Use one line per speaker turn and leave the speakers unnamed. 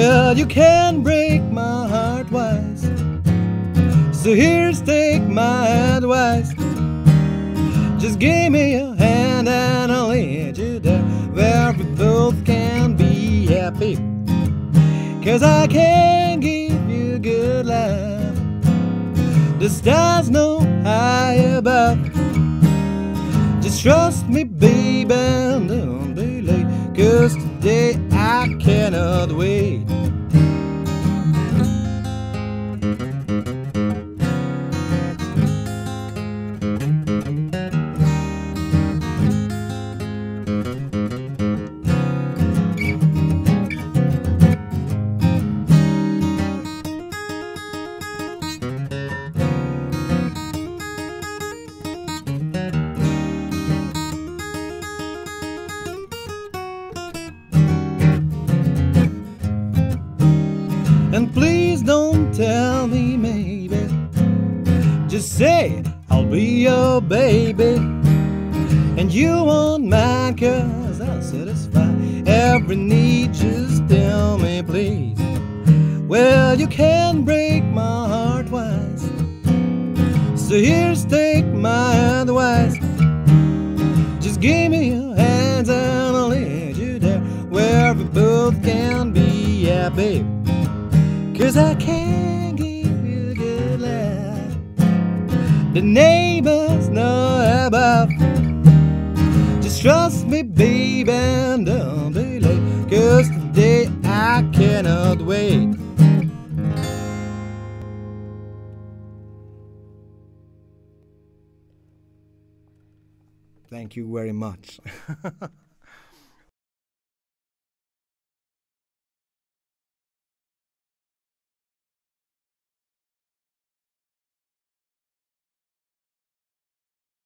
Well, you can break my heart wise. So here's take my advice. Just give me your hand and I'll lead you there where we both can be happy. Cause I can give you good love. The stars know high above. Just trust me, baby, and late. Cause today I cannot wait. And please don't tell me maybe. Just say I'll be your baby. And you won't mind cause I'll satisfy every need. Just tell me please. Well, you can break my heart twice. So here's take my advice. Just give me your hands and I'll lead you there where we both can be happy. Cause I can't give you good love. The neighbors know about. Just trust me, baby, and don't be late. Cause today I cannot wait. Thank you very much.